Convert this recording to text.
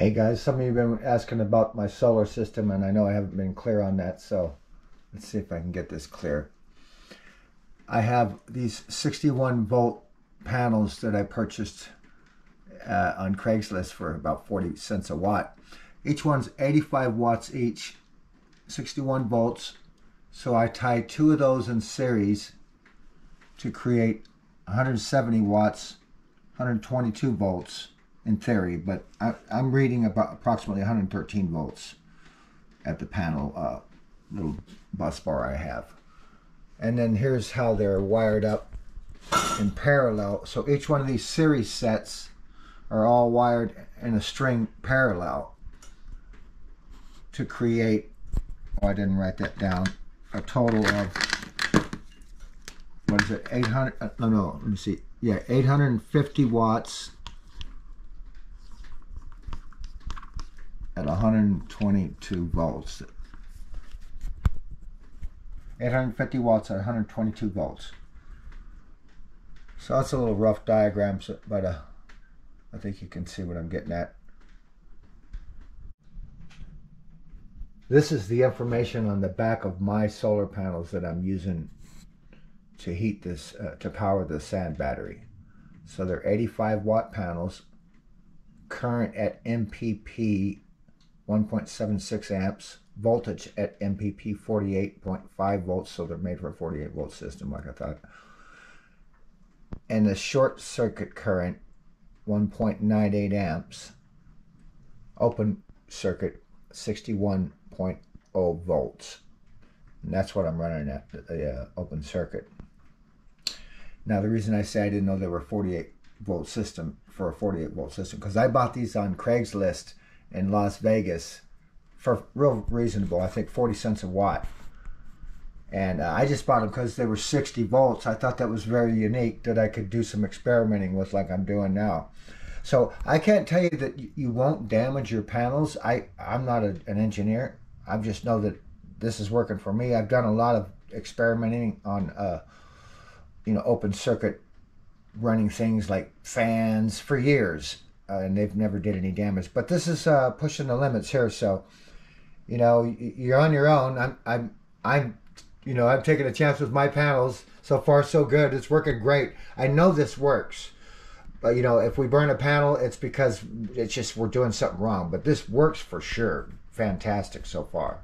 Hey guys, some of you have been asking about my solar system and I know I haven't been clear on that, so let's see if I can get this clear. I have these 61 volt panels that I purchased uh, on Craigslist for about 40 cents a watt. Each one's 85 watts each, 61 volts. So I tied two of those in series to create 170 watts, 122 volts in theory, but I, am reading about approximately 113 volts at the panel uh, little bus bar I have. And then here's how they're wired up in parallel. So each one of these series sets are all wired in a string parallel to create, oh, I didn't write that down, a total of, what is it, 800, uh, no, no, let me see, yeah, 850 watts at 122 volts. 850 watts at 122 volts. So that's a little rough diagram, but uh, I think you can see what I'm getting at. This is the information on the back of my solar panels that I'm using to heat this, uh, to power the sand battery. So they're 85 watt panels, current at MPP 1.76 amps, voltage at MPP 48.5 volts, so they're made for a 48 volt system, like I thought. And the short circuit current, 1.98 amps, open circuit, 61.0 volts. And that's what I'm running at the uh, open circuit. Now, the reason I say I didn't know they were 48 volt system for a 48 volt system, because I bought these on Craigslist in Las Vegas for real reasonable. I think 40 cents a watt. And uh, I just bought them because they were 60 volts. I thought that was very unique that I could do some experimenting with like I'm doing now. So I can't tell you that you won't damage your panels. I, I'm not a, an engineer. I just know that this is working for me. I've done a lot of experimenting on, uh, you know, open circuit running things like fans for years and they've never did any damage. But this is uh, pushing the limits here. So, you know, you're on your own. I'm, I'm, I'm, you know, I'm taking a chance with my panels. So far, so good. It's working great. I know this works. But you know, if we burn a panel, it's because it's just we're doing something wrong. But this works for sure. Fantastic so far.